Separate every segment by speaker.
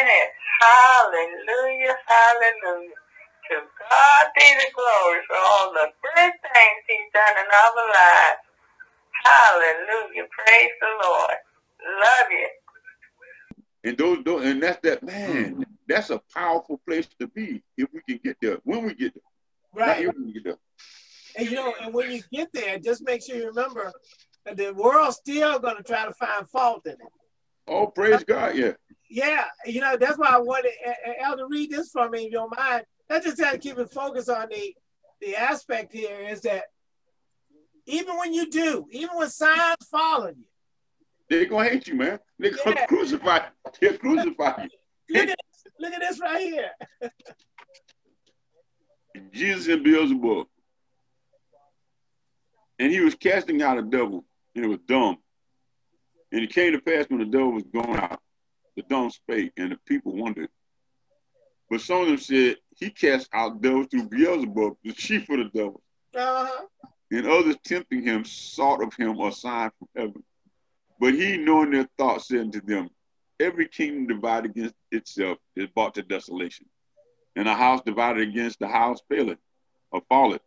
Speaker 1: and be glad in it. Hallelujah, hallelujah. To God be the glory for all the good things He's done in our lives. Hallelujah. Praise the Lord. Love you.
Speaker 2: And those, those and that's that man. That's a powerful place to be if we can get there. When we get there.
Speaker 3: Right.
Speaker 2: Not if we get there.
Speaker 3: And you know, and when you get there, just make sure you remember that the world's still gonna try to find fault in it.
Speaker 2: Oh, praise God, yeah.
Speaker 3: Yeah, you know, that's why I wanted Elder read this for me if you don't mind. I just try to keep it focused on the the aspect here is that even when you do, even when signs follow you,
Speaker 2: They're gonna hate you, man. They're gonna crucify you. They'll crucify you.
Speaker 3: look at this, look at this right here.
Speaker 2: Jesus and Beelzebub. And he was casting out a devil, and it was dumb. And it came to pass when the devil was going out, the dumb spake, and the people wondered. But some of them said, He cast out devils through Beelzebub, the chief of the devils.
Speaker 3: Uh-huh.
Speaker 2: And others tempting him sought of him a sign from heaven. But he, knowing their thoughts, said unto them, Every kingdom divided against itself is brought to desolation, and a house divided against the house faileth or falleth.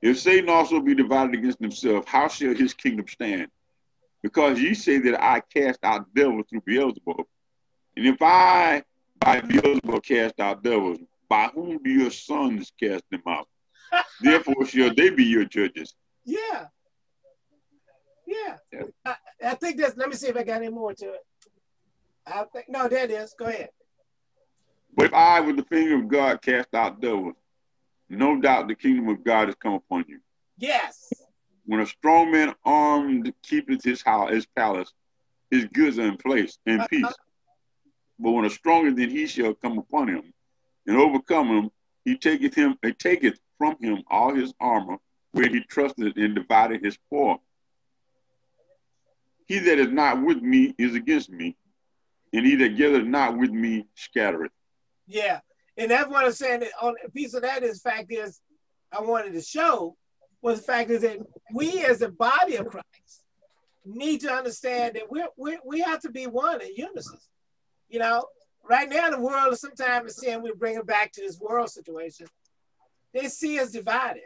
Speaker 2: If Satan also be divided against himself, how shall his kingdom stand? Because you say that I cast out devils through Beelzebub. And if I by Beelzebub cast out devils, by whom do your sons cast them out? Therefore shall they be your judges.
Speaker 3: Yeah. Yeah.
Speaker 2: Yeah.
Speaker 3: I, I think that's let me see if I got any more to it. I think no, there it is. Go ahead.
Speaker 2: But if I, with the finger of God, cast out devils, no doubt the kingdom of God has come upon you.
Speaker 3: Yes.
Speaker 2: When a strong man armed keepeth his house, his palace, his goods are in place in
Speaker 3: Uh-huh.
Speaker 2: peace. But when a stronger than he shall come upon him and overcome him, he taketh him, he taketh from him all his armor, where he trusted and divided his spoil. He that is not with me is against me, and he that gathereth not with me scattereth.
Speaker 3: Yeah. And that's what I'm saying. that On a piece of that is fact is I wanted to show was the fact is that we as the body of Christ need to understand that we're, we we have to be one in unison. You know, right now the world is sometimes saying we bring it back to this world situation. They see us divided.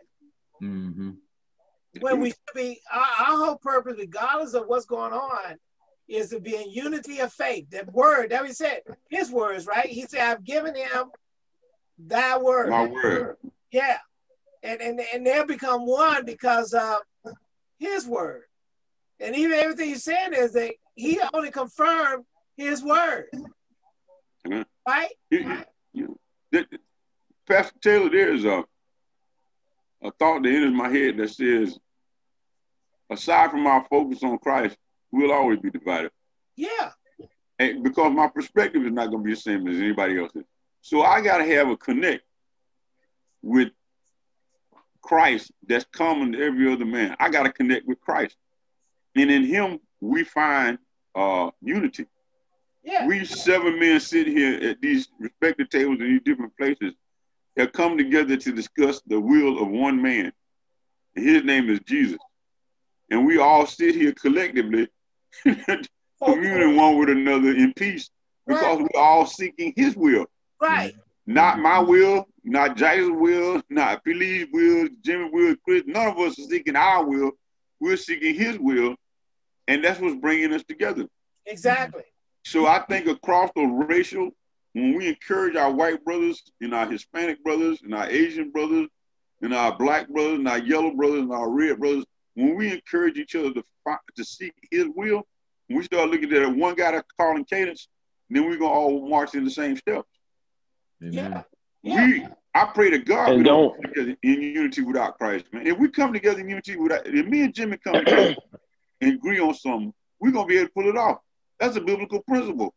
Speaker 4: Mm-hmm.
Speaker 3: when we should be our, our whole purpose, regardless of what's going on, is to be in unity of faith. That word that we said, his words, right? He said, I've given him thy word.
Speaker 2: My word.
Speaker 3: Yeah. And and and they'll become one because of his word. And even everything he's saying is that he only confirmed his word.
Speaker 2: Amen.
Speaker 3: Right?
Speaker 2: You- you- Pastor Taylor, there's a a thought that enters my head that says, aside from our focus on Christ, we'll always be divided.
Speaker 3: Yeah.
Speaker 2: And because my perspective is not going to be the same as anybody else's. So I got to have a connect with Christ that's common to every other man. I got to connect with Christ. And in him, we find uh, unity.
Speaker 3: Yeah.
Speaker 2: We seven men sit here at these respective tables in these different places have come together to discuss the will of one man. And his name is Jesus. And we all sit here collectively communing one with another in peace because we're all seeking his will.
Speaker 3: Right.
Speaker 2: Not mm-hmm. my will, not Jackson's will, not Billy's will, Jimmy will, Chris. None of us are seeking our will. We're seeking his will. And that's what's bringing us together.
Speaker 3: Exactly. Mm-hmm.
Speaker 2: So I think across the racial, when we encourage our white brothers and our Hispanic brothers and our Asian brothers and our black brothers and our yellow brothers and our red brothers, when we encourage each other to fi- to seek His will, when we start looking at one guy that's calling cadence, then we're gonna all march in the same steps.
Speaker 3: Yeah. Yeah.
Speaker 2: We, I pray to God
Speaker 5: And
Speaker 2: we don't
Speaker 5: don't-
Speaker 2: come together in unity without Christ, man. If we come together in unity without, if me and Jimmy come together and agree on something, we're gonna be able to pull it off. That's a biblical principle.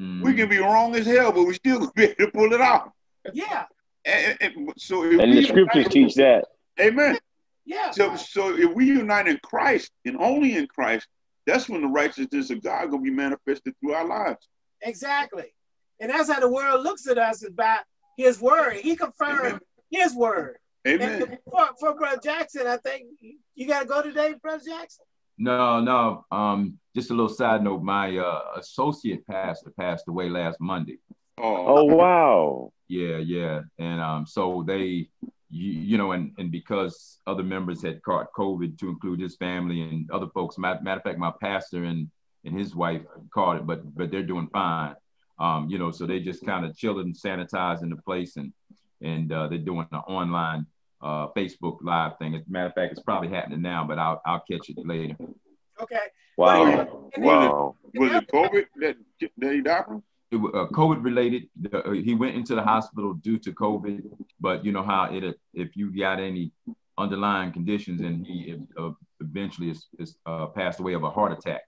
Speaker 4: Mm-hmm.
Speaker 2: We can be wrong as hell, but we still gonna be able to pull it off.
Speaker 3: Yeah.
Speaker 2: And, and- and so if
Speaker 5: And
Speaker 2: we
Speaker 5: the scriptures
Speaker 2: unite-
Speaker 5: teach that.
Speaker 2: Amen.
Speaker 3: Yeah.
Speaker 2: So so if we unite in Christ and only in Christ, that's when the righteousness of God gonna be manifested through our lives.
Speaker 3: Exactly. And that's how the world looks at us is by his word. He confirmed
Speaker 2: Amen.
Speaker 3: his word.
Speaker 2: Amen.
Speaker 3: And for, for Brother Jackson, I think you got to go today, Brother Jackson.
Speaker 4: No, no. Um, just a little side note. My uh, associate pastor passed away last Monday.
Speaker 2: Oh,
Speaker 5: Oh wow.
Speaker 4: Yeah, yeah. And um, so they, you, you know, and and because other members had caught COVID, to include his family and other folks. Matter, matter of fact, my pastor and and his wife caught it, but but they're doing fine. Um, you know, so they just kind of chilling, sanitizing the place, and and uh, they're doing an online uh, Facebook live thing. As a matter of fact, it's probably happening now, but I'll I'll catch it later.
Speaker 3: Okay.
Speaker 5: Wow.
Speaker 3: And then-
Speaker 5: Wow.
Speaker 2: was it COVID that that he died from?
Speaker 4: it wa- uh, COVID related. Uh, he went into the hospital due to COVID, but you know how it if you got any underlying conditions, and he uh, eventually is, is uh, passed away of a heart attack.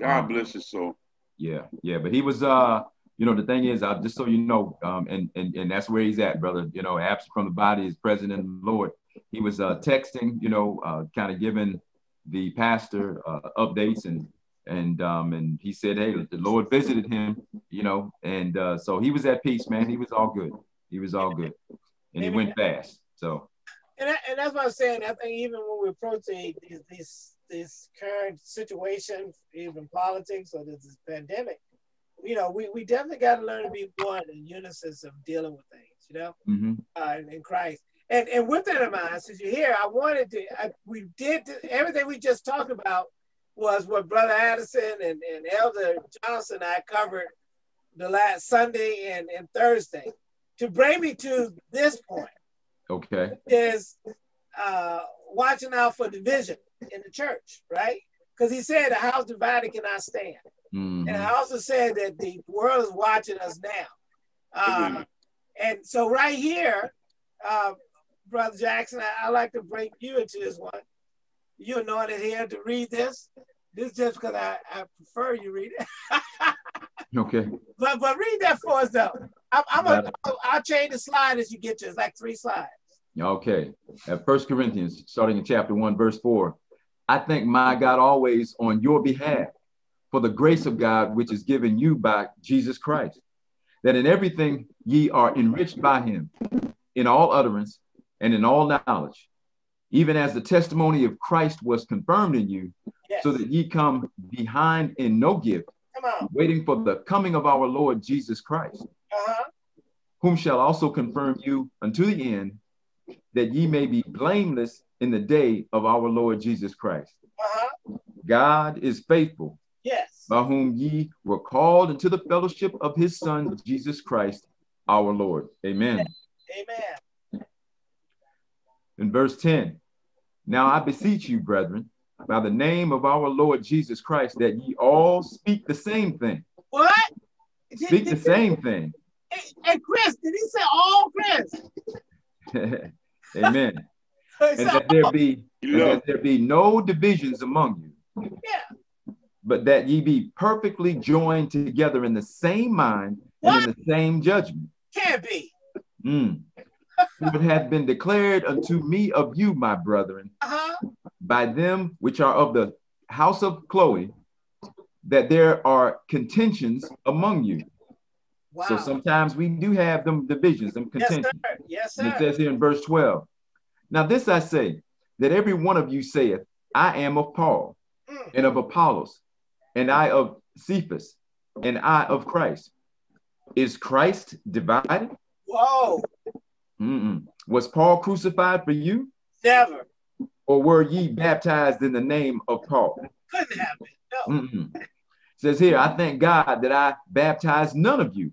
Speaker 2: God bless his soul.
Speaker 4: Yeah, yeah, but he was uh, you know, the thing is, uh, just so you know, um, and and and that's where he's at, brother. You know, absent from the body is present in the Lord. He was uh, texting, you know, uh, kind of giving the pastor uh, updates and and um and he said hey the lord visited him you know and uh so he was at peace man he was all good he was all good and he went fast so
Speaker 3: And, that, and that's what I'm saying. I think even when we approach the, this, this current situation, even politics or this, pandemic, you know, we, we definitely got to learn to be one in unison of dealing with things, you know,
Speaker 4: mhm.
Speaker 3: uh, in, in Christ. And and with that in mind, since you're here, I wanted to, I, we did th- everything we just talked about was what Brother Addison and, and Elder Johnson and I covered the last Sunday and, and Thursday. To bring me to this point
Speaker 4: okay
Speaker 3: is uh, watching out for division in the church, right? Because he said the house divided cannot stand.
Speaker 4: Mhm.
Speaker 3: And I also said that the world is watching us now. Uh, and so right here, uh, Brother Jackson, I, I like to bring you into this one. You anointed here to read this. This just because I, I prefer you read it.
Speaker 4: okay
Speaker 3: but but read that for us though. I'm, I'm a, I'll, change the slide as you get to it. It's like three slides.
Speaker 4: Okay. At First Corinthians, starting in chapter 1, verse 4. I thank my God always on your behalf for the grace of God which is given you by Jesus Christ, that in everything ye are enriched by him, in all utterance and in all knowledge, even as the testimony of Christ was confirmed in you,
Speaker 3: Yes.
Speaker 4: so that ye come behind in no gift, waiting for the coming of our Lord Jesus Christ
Speaker 3: Uh-huh.
Speaker 4: whom shall also confirm you unto the end, that ye may be blameless in the day of our Lord Jesus Christ.
Speaker 3: Uh-huh.
Speaker 4: God is faithful,
Speaker 3: Yes.
Speaker 4: by whom ye were called into the fellowship of his Son, Jesus Christ, our Lord. Amen.
Speaker 3: Amen.
Speaker 4: In verse 10, now I beseech you, brethren, by the name of our Lord Jesus Christ, that ye all speak the same thing.
Speaker 3: What? Did-
Speaker 4: Speak the
Speaker 3: did-
Speaker 4: same thing.
Speaker 3: Hey, hey, Chris, did he say all Chris?
Speaker 4: Amen. And that there be and that there be no divisions among you,
Speaker 3: Yeah.
Speaker 4: but that ye be perfectly joined together in the same mind and in the same judgment.
Speaker 3: Can't be.
Speaker 4: Mm. It hath been declared unto me of you, my brethren,
Speaker 3: Uh-huh.
Speaker 4: by them which are of the house of Chloe, that there are contentions among you.
Speaker 3: Wow.
Speaker 4: So sometimes we do have them divisions, them contentions.
Speaker 3: yes, sir. Yes,
Speaker 4: And it says here in verse 12, Now this I say, that every one of you saith, I am of Paul,
Speaker 3: Mm.
Speaker 4: and of Apollos, and I of Cephas, and I of Christ. Is Christ divided?
Speaker 3: Whoa.
Speaker 4: Mm-mm. Was Paul crucified for you?
Speaker 3: Never.
Speaker 4: Or were ye baptized in the name of Paul?
Speaker 3: Couldn't have been. No.
Speaker 4: Mm-mm. Says here, I thank God that I baptized none of you,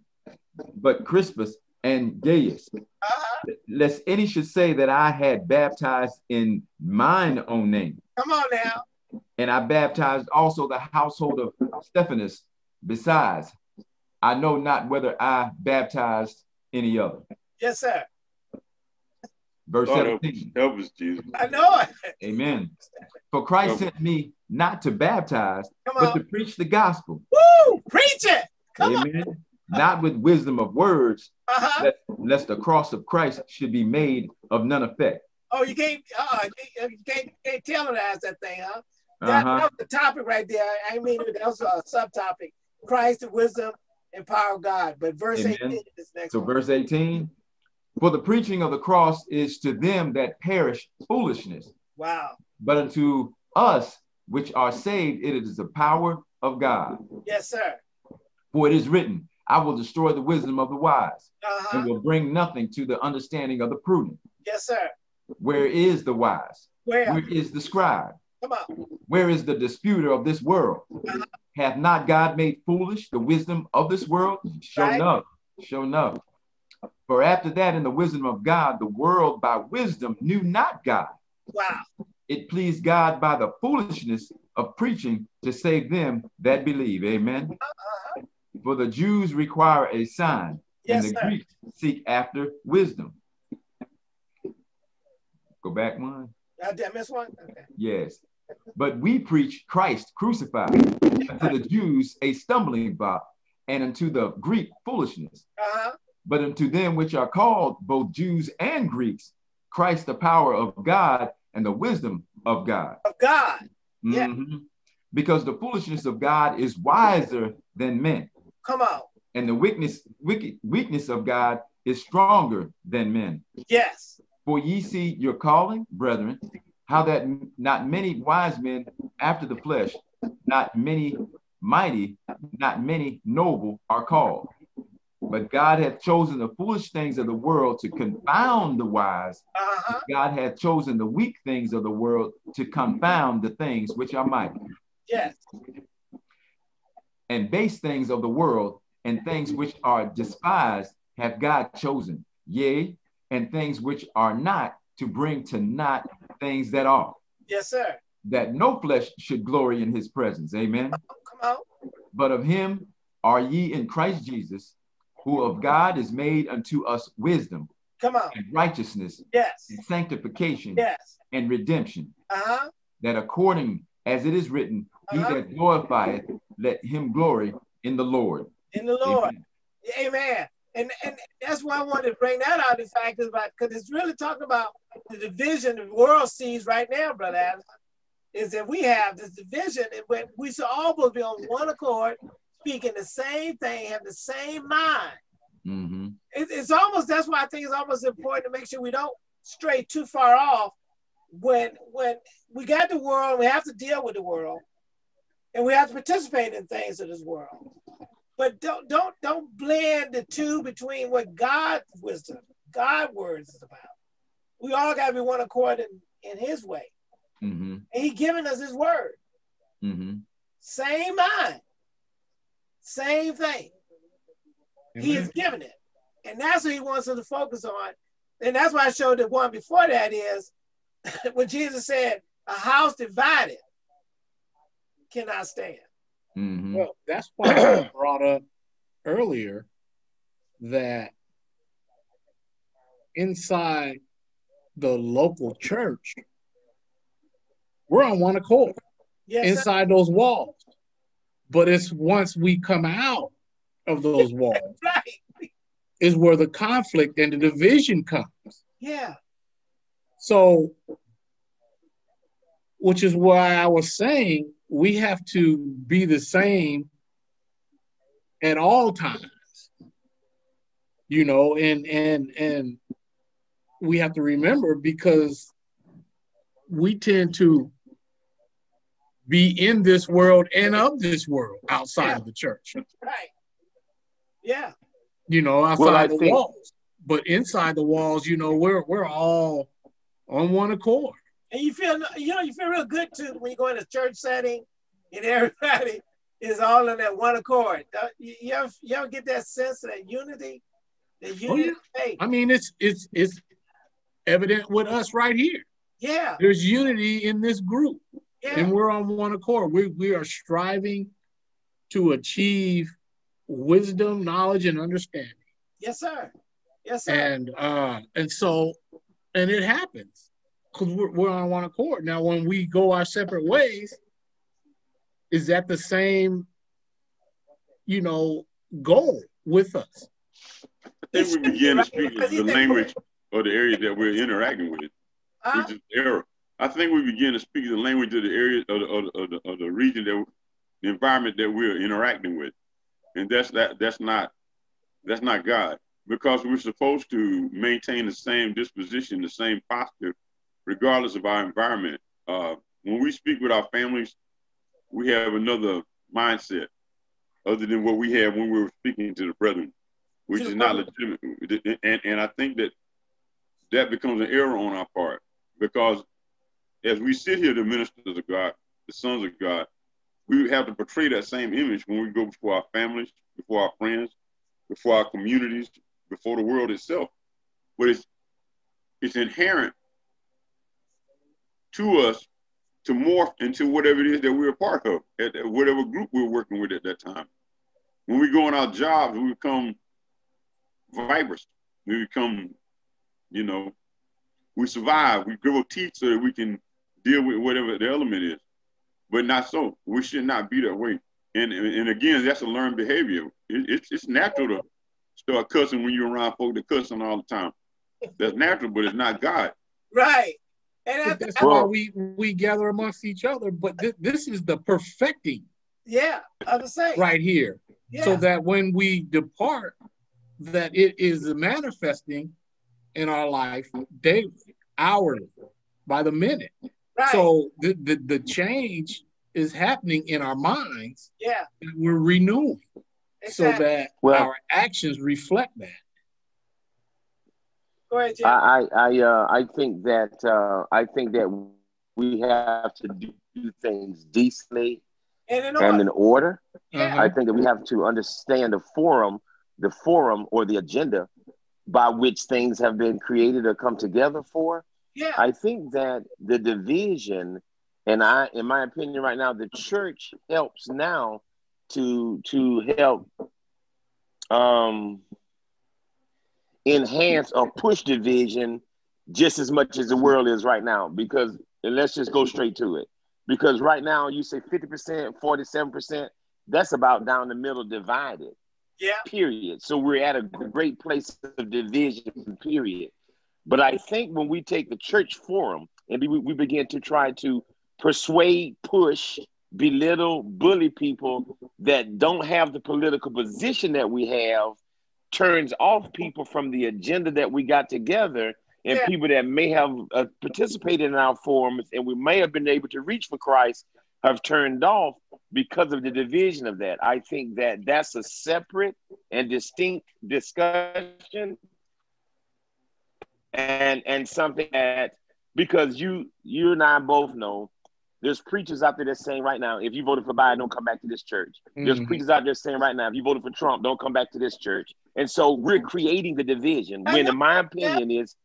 Speaker 4: but Crispus and Gaius,
Speaker 3: Uh-huh.
Speaker 4: lest any should say that I had baptized in mine own name.
Speaker 3: Come on now.
Speaker 4: And I baptized also the household of Stephanus. Besides, I know not whether I baptized any other.
Speaker 3: Yes, sir.
Speaker 4: Verse
Speaker 2: Lord, help,
Speaker 4: 17.
Speaker 2: help us, Jesus.
Speaker 3: I know it.
Speaker 4: Amen. For Christ sent me not to baptize,
Speaker 3: Come
Speaker 4: but to
Speaker 3: on.
Speaker 4: preach the gospel.
Speaker 3: Woo! Preach it. Come on.
Speaker 4: Not with wisdom of words,
Speaker 3: Uh-huh.
Speaker 4: lest, lest the cross of Christ should be made of none effect.
Speaker 3: Oh, you can't uh you can't can't tellerize that thing, huh? That,
Speaker 4: Uh-huh.
Speaker 3: that was the topic right there. I mean that was a subtopic. Christ, the wisdom and power of God. But verse
Speaker 4: Amen.
Speaker 3: 18 is next
Speaker 4: So
Speaker 3: one.
Speaker 4: verse 18, for the preaching of the cross is to them that perish foolishness,
Speaker 3: Wow.
Speaker 4: but unto us which are saved, it is the power of God.
Speaker 3: Yes, sir.
Speaker 4: For it is written, I will destroy the wisdom of the wise
Speaker 3: Uh-huh.
Speaker 4: and will bring nothing to the understanding of the prudent.
Speaker 3: Yes, sir.
Speaker 4: Where is the wise?
Speaker 3: Where?
Speaker 4: Where is the scribe?
Speaker 3: Come on.
Speaker 4: Where is the disputer of this world? Hath not God made foolish the wisdom of this world? Show
Speaker 3: Right.
Speaker 4: enough. Show enough. For after that, in the wisdom of God, the world by wisdom knew not God.
Speaker 3: Wow.
Speaker 4: It pleased God by the foolishness of preaching to save them that believe. Amen.
Speaker 3: Uh-huh.
Speaker 4: For the Jews require a sign,
Speaker 3: Yes,
Speaker 4: and the
Speaker 3: sir.
Speaker 4: Greeks seek after wisdom. Go back one.
Speaker 3: Did I miss one? Okay.
Speaker 4: Yes. But we preach Christ crucified, unto the Jews a stumbling block, and unto the Greek foolishness.
Speaker 3: Uh-huh.
Speaker 4: But unto them which are called, both Jews and Greeks, Christ the power of God and the wisdom of God.
Speaker 3: Of God. Yeah.
Speaker 4: Mhm. Because the foolishness of God is wiser than men,
Speaker 3: Come on.
Speaker 4: and the weakness, wicked, weakness of God is stronger than men.
Speaker 3: Yes.
Speaker 4: For ye see your calling, brethren, how that not many wise men after the flesh, not many mighty, not many noble are called. But God hath chosen the foolish things of the world to confound the wise.
Speaker 3: Uh-huh.
Speaker 4: God hath chosen the weak things of the world to confound the things which are mighty.
Speaker 3: Yes.
Speaker 4: And base things of the world and things which are despised have God chosen, yea, and things which are not to bring to naught things that are,
Speaker 3: Yes, sir.
Speaker 4: that no flesh should glory in his presence. Amen.
Speaker 3: Come on.
Speaker 4: But of him are ye in Christ Jesus, who of God is made unto us wisdom
Speaker 3: Come on.
Speaker 4: and righteousness
Speaker 3: Yes.
Speaker 4: and sanctification
Speaker 3: Yes.
Speaker 4: and redemption,
Speaker 3: Uh-huh.
Speaker 4: that according as it is written, he
Speaker 3: Uh-huh.
Speaker 4: that glorifieth, let him glory in the Lord.
Speaker 3: In the Lord.
Speaker 4: Amen.
Speaker 3: Amen. And and that's why I wanted to bring that out. In fact, because it's really talking about the division the world sees right now, brother. Adams, Is that we have this division, and when we should all be on one accord, speaking the same thing, have the same mind.
Speaker 4: Mhm.
Speaker 3: It, it's almost that's why I think it's almost important to make sure we don't stray too far off. When when we got the world, we have to deal with the world, and we have to participate in things of this world. But don't don't don't blend the two between what God's wisdom, God words is about. We all got to be one accord in, in His way,
Speaker 4: Mhm.
Speaker 3: and He given us His word.
Speaker 4: Mhm.
Speaker 3: Same mind, same thing. He is giving it. And that's what he wants us to focus on. And that's why I showed the one before that is when Jesus said, a house divided cannot stand.
Speaker 4: Mhm.
Speaker 5: Well, that's why I brought up earlier that inside the local church, we're on one accord
Speaker 3: Yes, sir.
Speaker 5: inside those walls. But it's once we come out of those walls
Speaker 3: right.
Speaker 5: is where the conflict and the division comes.
Speaker 3: Yeah.
Speaker 5: So, which is why I was saying we have to be the same at all times. You know, and and and we have to remember because we tend to be in this world and of this world outside of the church.
Speaker 3: Right. Yeah.
Speaker 5: You know, outside
Speaker 6: Well,
Speaker 5: the
Speaker 6: think-
Speaker 5: walls. But inside the walls, you know, we're we're all on one accord.
Speaker 3: And you feel you know, you feel real good too when you go in a church setting and everybody is all in that one accord. You, you, ever, you ever get that sense of that unity? The unity of faith.
Speaker 5: I mean, it's it's it's evident with us right here.
Speaker 3: Yeah.
Speaker 5: There's unity in this group, and we're on one accord. We we are striving to achieve wisdom, knowledge, and understanding.
Speaker 3: Yes, sir. Yes, sir.
Speaker 5: And uh, and so, and it happens because we're, we're on one accord. Now, when we go our separate ways, is that the same, you know, goal with us?
Speaker 2: I think we begin to speak the language of the area that we're interacting with,
Speaker 3: Huh?
Speaker 2: which is error. I think we begin to speak the language of the area of the, of the, of the, of the region that the environment that we're interacting with, and that's that that's not that's not God because we're supposed to maintain the same disposition, the same posture, regardless of our environment. Uh, when we speak with our families, we have another mindset other than what we had when we were speaking to the brethren, which is not legitimate. And, and I think that that becomes an error on our part because as we sit here, the ministers of God, the sons of God, we have to portray that same image when we go before our families, before our friends, before our communities, before the world itself. But it's it's inherent to us to morph into whatever it is that we're a part of, at whatever group we're working with at that time. When we go on our jobs, we become vipers. We become, you know, we survive. We grow teeth so that we can deal with whatever the element is. But not so. We should not be that way. And and again, that's a learned behavior. It, it's it's natural to start cussing when you're around folk that cussing all the time. That's natural, but it's not God.
Speaker 3: Right.
Speaker 5: And that's why we we gather amongst each other. But th- this is the perfecting.
Speaker 3: Yeah, I'm saying.
Speaker 5: Right here. Yeah. So that when we depart, that it is manifesting in our life daily, hourly, by the minute. Right. So the, the, the change is happening in our minds.
Speaker 3: Yeah.
Speaker 5: we're renewing exactly. so that well, our actions reflect that.
Speaker 3: Go ahead, Jim.
Speaker 6: I I uh, I think that uh, I think that we have to do things decently
Speaker 3: and in
Speaker 6: order. And in order.
Speaker 3: Yeah.
Speaker 6: I think that we have to understand the forum, the forum or the agenda by which things have been created or come together for.
Speaker 3: Yeah.
Speaker 6: I think that the division, and I, in my opinion, right now, the church helps now to to help um enhance or push division just as much as the world is right now. Because let's just go straight to it. Because right now you say 50%, 47%, that's about down the middle divided.
Speaker 3: Yeah.
Speaker 6: Period. So we're at a great place of division, period. But I think when we take the church forum and we, we begin to try to persuade, push, belittle, bully people that don't have the political position that we have turns off people from the agenda that we got together and yeah. people that may have uh, participated in our forums and we may have been able to reach for Christ have turned off because of the division of that. I think that that's a separate and distinct discussion and and something that because you you and I both know there's preachers out there that's saying right now, if you voted for Biden, don't come back to this church. Mm-hmm. There's preachers out there saying right now, if you voted for Trump, don't come back to this church. And so we're creating the division. When, in my opinion, is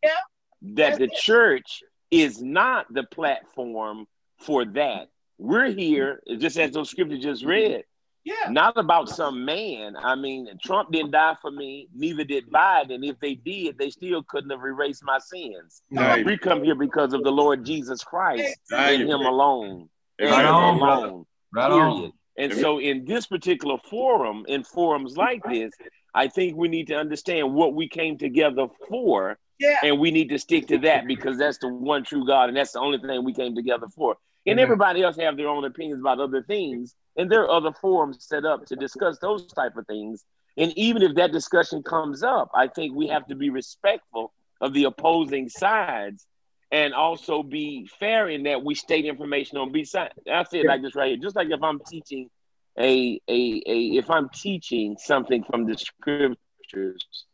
Speaker 6: that the church is not the platform for that. We're here, just as those scriptures just read,
Speaker 3: yeah.
Speaker 6: Not about some man. I mean, Trump didn't die for me, neither did Biden. If they did, they still couldn't have erased my sins.
Speaker 2: Right.
Speaker 6: We come here because of the Lord Jesus Christ
Speaker 2: right.
Speaker 6: and Him alone.
Speaker 2: Right
Speaker 6: and
Speaker 2: on,
Speaker 6: alone.
Speaker 4: Right
Speaker 6: period.
Speaker 4: on.
Speaker 6: And so, in this particular forum, in forums like this, I think we need to understand what we came together for.
Speaker 3: Yeah.
Speaker 6: And we need to stick to that because that's the one true God, and that's the only thing we came together for. And
Speaker 5: Mhm.
Speaker 6: everybody else have their own opinions about other things, and there are other forums set up to discuss those type of things. And even if that discussion comes up, I think we have to be respectful of the opposing sides and also be fair in that we state information on B side. I say it like this right here. Just like if I'm teaching a, a, a if I'm teaching something from the scriptures,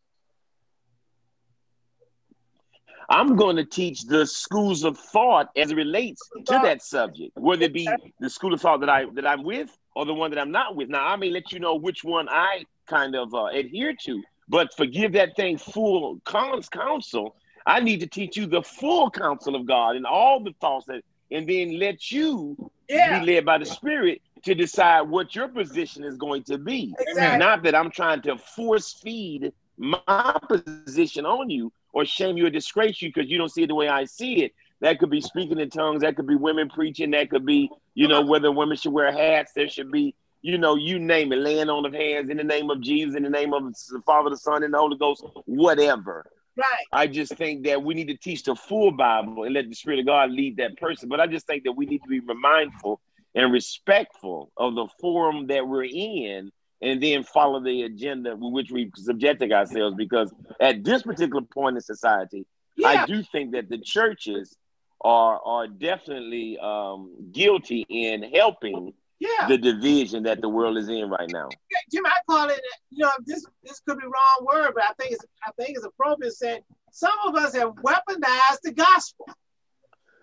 Speaker 6: I'm going to teach the schools of thought as it relates to that subject, whether it be the school of thought that I that I'm with or the one that I'm not with. Now, I may let you know which one I kind of uh, adhere to, but forgive that thing full cons counsel. I need to teach you the full counsel of God and all the thoughts that, and then let you
Speaker 3: Yeah.
Speaker 6: be led by the Spirit to decide what your position is going to be.
Speaker 3: Exactly.
Speaker 6: Not that I'm trying to force feed my position on you or shame you or disgrace you because you don't see it the way I see it. That could be speaking in tongues. That could be women preaching. That could be, you know, whether women should wear hats. There should be, you know, you name it, laying on of hands in the name of Jesus, in the name of the Father, the Son, and the Holy Ghost, whatever.
Speaker 3: Right.
Speaker 6: I just think that we need to teach the full Bible and let the Spirit of God lead that person. But I just think that we need to be mindful and respectful of the forum that we're in and then follow the agenda with which we subjected ourselves. Because at this particular point in society,
Speaker 3: Yeah.
Speaker 6: I do think that the churches are are definitely um, guilty in helping
Speaker 3: Yeah.
Speaker 6: the division that the world is in right now.
Speaker 3: Jim, I call it, you know, this this could be wrong word, but I think it's I think it's appropriate saying some of us have weaponized the gospel.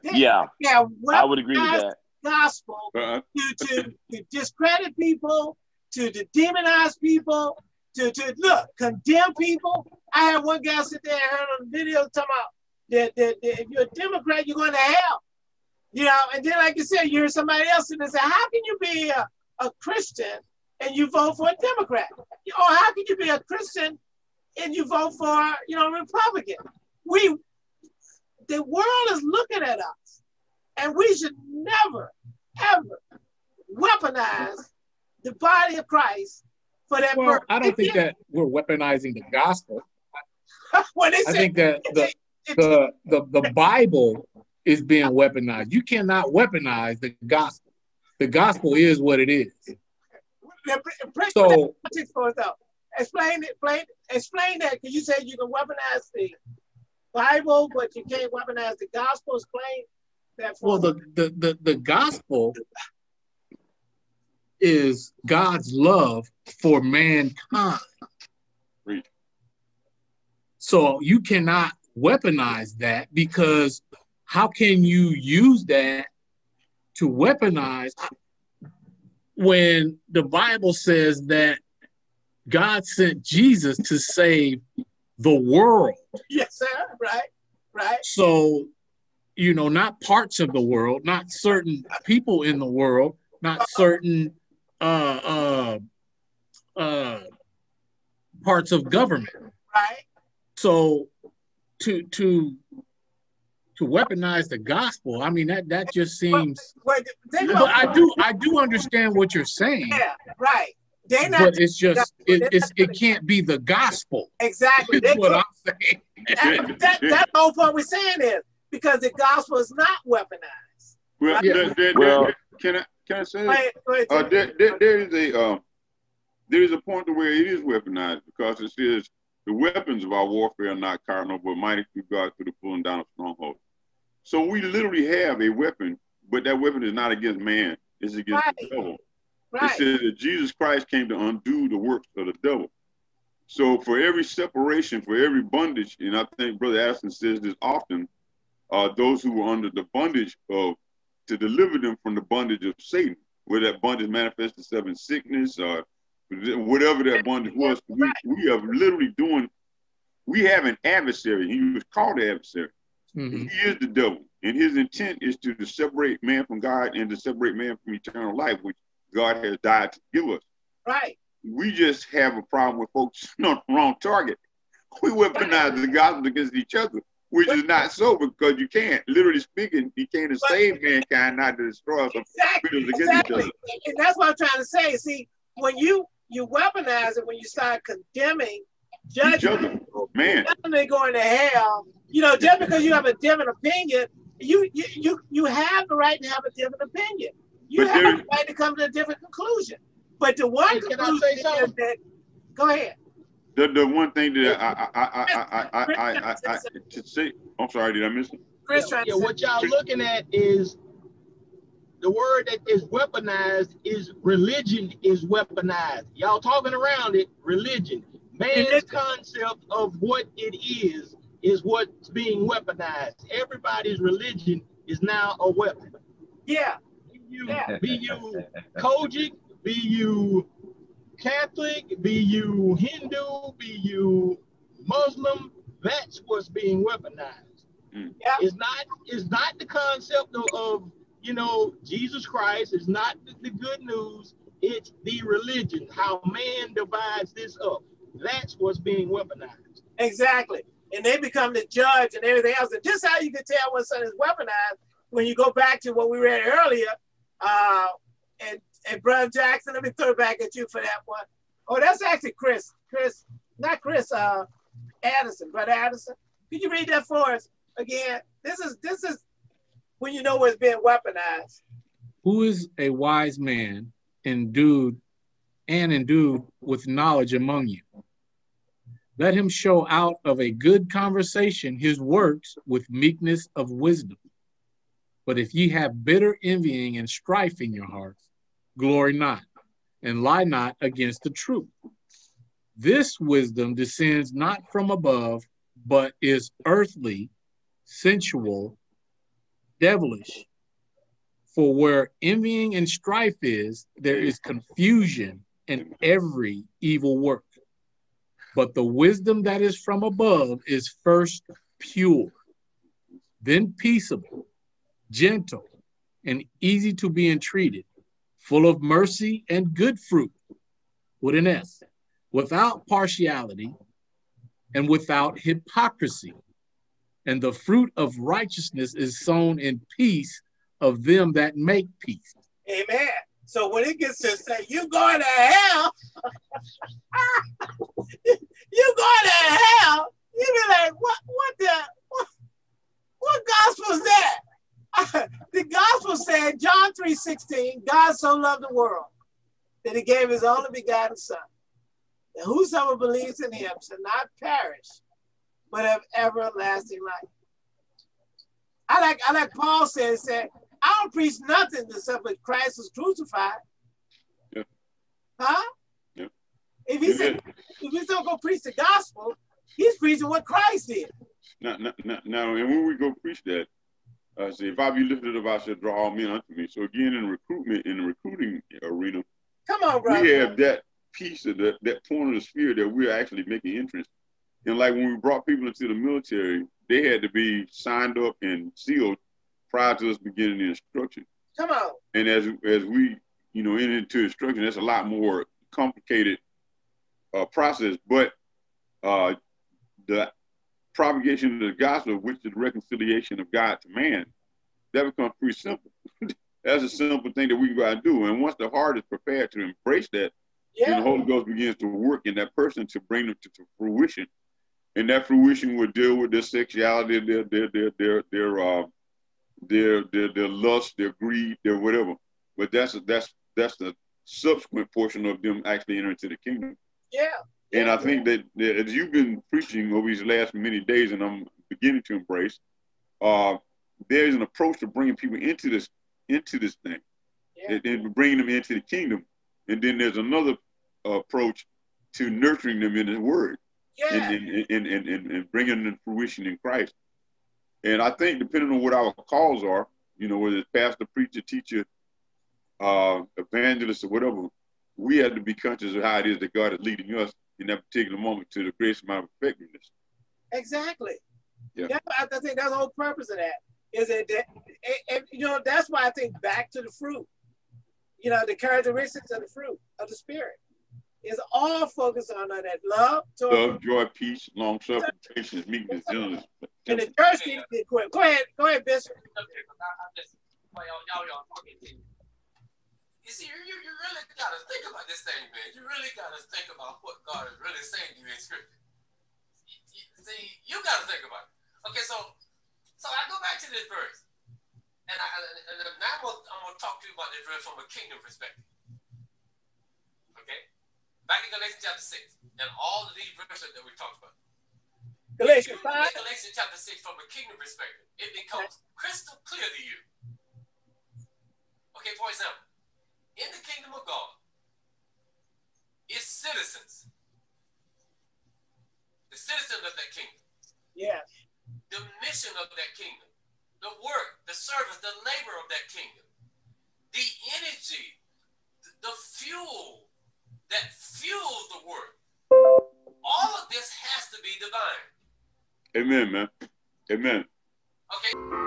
Speaker 3: They-
Speaker 6: Yeah,
Speaker 3: they have
Speaker 6: I would agree with that.
Speaker 3: gospel
Speaker 2: Uh,
Speaker 3: to, to, to discredit people, to, to demonize people, to, to look, condemn people. I had one guy sit there and heard on the video talking about that, that, that if you're a Democrat, you're going to hell. You know, and then like you said, you hear somebody else and they say, How can you be a, a Christian and you vote for a Democrat? Or how can you be a Christian and you vote for, you know, a Republican? We the world is looking at us, and we should never, ever weaponize the body of Christ for that
Speaker 5: Well,
Speaker 3: purpose.
Speaker 5: I don't think that we're weaponizing the gospel.
Speaker 3: when they
Speaker 5: I think that the the the, the Bible is being weaponized. You cannot weaponize the gospel. The gospel is what it is. So
Speaker 3: politics for us. Explain it, explain, explain that because you said you can weaponize the Bible, but you can't weaponize the gospel. Explain that for
Speaker 5: well, the the the, the gospel is God's love for mankind.
Speaker 2: Read.
Speaker 5: So you cannot weaponize that because how can you use that to weaponize when the Bible says that God sent Jesus to save the world?
Speaker 3: yes, sir. Right, right.
Speaker 5: So, you know, not parts of the world, not certain people in the world, not certain uh uh uh parts of government.
Speaker 3: Right.
Speaker 5: So to to to weaponize the gospel, I mean that that just seems
Speaker 3: Well, they
Speaker 5: but
Speaker 3: don't-
Speaker 5: I do I do understand what you're saying,
Speaker 3: Yeah, right. They not
Speaker 5: but it's just it, it's it can't be the gospel.
Speaker 3: exactly.
Speaker 5: That's what I'm saying.
Speaker 3: that, that, that's the whole point we're saying is because the gospel is not weaponized.
Speaker 2: well,
Speaker 5: Yeah.
Speaker 2: there- there-
Speaker 6: Well-
Speaker 2: there- can I can I say
Speaker 3: Go ahead, go ahead,
Speaker 2: Uh, there, there, there is a um, there is a point to where it is weaponized because it says the weapons of our warfare are not carnal, but mighty through God through the pulling down of strongholds. So we literally have a weapon, but that weapon is not against man; it's against the
Speaker 3: Right.
Speaker 2: devil. It says that Jesus Christ came to undo the works of the devil. So for every separation, for every bondage, and I think Brother Addison says this often, uh, those who were under the bondage of, to deliver them from the bondage of Satan, where that bondage manifests itself in sickness or whatever that bondage was. We, we are literally doing, we have an adversary. He was called the adversary.
Speaker 5: Mhm.
Speaker 2: He is the devil, and his intent is to, to separate man from God and to separate man from eternal life, which God has died to give us.
Speaker 3: Right.
Speaker 2: We just have a problem with folks on the wrong target. We weaponize the gospel against each other, which is not so because you can't. Literally speaking, you can't to save mankind, not to destroy us.
Speaker 3: Exactly.
Speaker 2: Because against each
Speaker 3: Exactly.
Speaker 2: other.
Speaker 3: And that's what I'm trying to say. See, when you you weaponize it, when you start condemning,
Speaker 2: Each
Speaker 3: judging,
Speaker 2: other, oh, man.
Speaker 3: they going to hell. You know, just because you have a different opinion, you you you, you have the right to have a different opinion. You
Speaker 2: But
Speaker 3: have the right to come to a different conclusion. But the one
Speaker 7: Hey, can I
Speaker 3: conclusion
Speaker 7: say
Speaker 3: is that go ahead.
Speaker 2: The, the one thing that I I I I I I, I, I, I to say, I'm sorry, did I miss it?
Speaker 3: Chris trying
Speaker 7: Yeah, what y'all looking at is the word that is weaponized is religion is weaponized. Y'all talking around it, religion. Man's concept of what it is is what's being weaponized. Everybody's religion is now a weapon.
Speaker 3: yeah,
Speaker 7: Be you,
Speaker 3: Yeah.
Speaker 7: be you COGIC, be you Catholic, be you Hindu, be you Muslim, that's what's being weaponized.
Speaker 3: yeah,
Speaker 7: It's not it's not the concept of, of you know Jesus Christ, it's not the, the good news, it's the religion, how man divides this up. That's what's being weaponized.
Speaker 3: exactly. And they become the judge and everything else. And just how you can tell when something is weaponized when you go back to what we read earlier. Uh, and and Brother Jackson, let me throw it back at you for that one. Oh, that's actually Chris. Chris, not Chris. Uh, Addison, Brother Addison. Could you read that for us again? This is this is when you know what's being weaponized.
Speaker 5: Who is a wise man endued and endued with knowledge among you? Let him show out of a good conversation his works with meekness of wisdom. But if ye have bitter envying and strife in your hearts, glory not, and lie not against the truth. This wisdom descends not from above, but is earthly, sensual, devilish. For where envying and strife is, there is confusion and every evil work. But the wisdom that is from above is first pure, then peaceable, gentle, and easy to be entreated, full of mercy and good fruit, with an S, without partiality and without hypocrisy. And the fruit of righteousness is sown in peace of them that make peace.
Speaker 3: Amen. So when it gets to say you going to hell, you going to hell, you be like, what what the what, what gospel is that? the gospel said, John 3 16, God so loved the world that he gave his only begotten son. That whosoever believes in him shall not perish, but have everlasting life. I like I like Paul said, said, I don't preach nothing except that Christ was crucified.
Speaker 2: Yeah.
Speaker 3: Huh?
Speaker 2: Yeah.
Speaker 3: If he said if he's don't go preach the gospel, he's preaching what Christ did.
Speaker 2: Now, now, now, and when we go preach that, uh, say, if I be lifted up, I shall draw all men unto me. So again, in recruitment, in the recruiting arena,
Speaker 3: come on, bro.
Speaker 2: We have that piece of that that point of the sphere that we're actually making entrance. And like when we brought people into the military, they had to be signed up and sealed prior to us beginning the instruction.
Speaker 3: Come on.
Speaker 2: And as as we, you know, enter into instruction, that's a lot more complicated uh, process. But uh, the propagation of the gospel, which is the reconciliation of God to man, that becomes pretty simple. That's a simple thing that we got to do. And once the heart is prepared to embrace that, yeah. then the Holy Ghost begins to work in that person to bring them to, to fruition. And that fruition will deal with their sexuality, their their their their their uh, their, their their lust, their greed, their whatever. But that's a, that's that's the subsequent portion of them actually entering into the kingdom.
Speaker 3: Yeah.
Speaker 2: And I think that, that, as you've been preaching over these last many days, and I'm beginning to embrace, uh, there's an approach to bringing people into this into this thing, yeah. and bringing them into the kingdom. And then there's another uh, approach to nurturing them in His Word,
Speaker 3: yeah.
Speaker 2: and, and, and, and, and bringing them to fruition in Christ. And I think, depending on what our calls are, you know, whether it's pastor, preacher, teacher, uh, evangelist, or whatever, we have to be conscious of how it is that God is leading us in that particular moment to the greatest amount of effectiveness.
Speaker 3: Exactly.
Speaker 2: Yeah.
Speaker 3: yeah I, think that's the whole purpose of that. Is it that, and, you know, that's why I think back to the fruit, you know, the characteristics of the fruit of the spirit is all focused on that love,
Speaker 2: love, joy, peace, long suffering, patience, meekness, gentleness.
Speaker 3: And the church needs to be quick. Go ahead, go ahead, Bishop.
Speaker 8: You see, you, you really got to think about this thing, man. You really got to think about what God is really saying to you in Scripture. see, you got to think about it. Okay, so so I go back to this verse, and, I, and now I'm going to talk to you about this verse from a kingdom perspective. Okay, back in Galatians chapter six, and all of these verses that we talked about.
Speaker 3: Galatians five.
Speaker 8: Galatians chapter six, from a kingdom perspective, it becomes crystal clear to you. Okay, for example in the kingdom of God is citizens. The citizens of that kingdom.
Speaker 3: Yes.
Speaker 8: The mission of that kingdom. The work, the service, the labor of that kingdom. The energy, the fuel that fuels the work. All of this has to be divine.
Speaker 2: Amen, man. Amen.
Speaker 8: Okay.